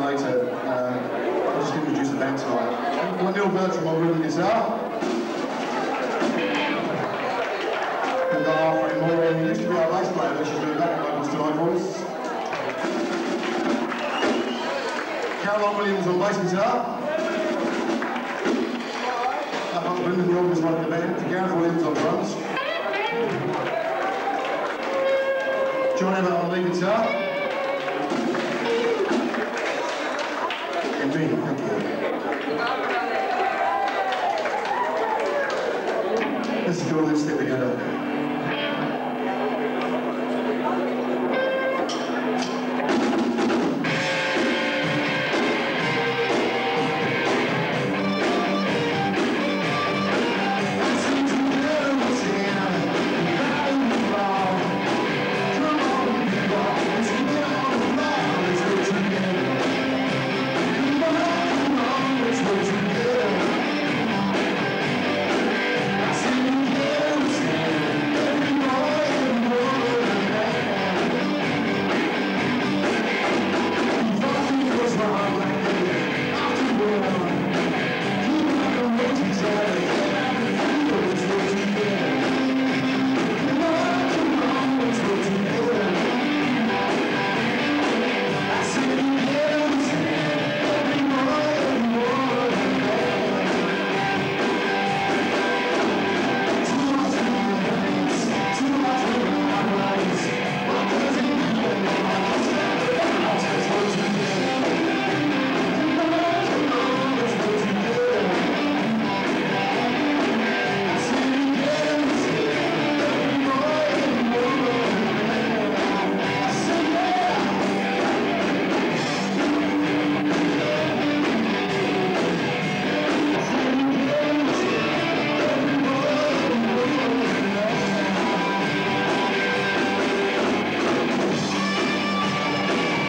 later, uh, I'll just introduce the band tonight. I've Neil Bertram on rhythm guitar. We've got Alfred Moore, he used to be our bass player, but she's doing backup vocals tonight for us. Caroline Williams on bass guitar. Up on Brendan York is running the band. Gareth Williams on drums. John Evans on lead guitar. And. Let's do this together.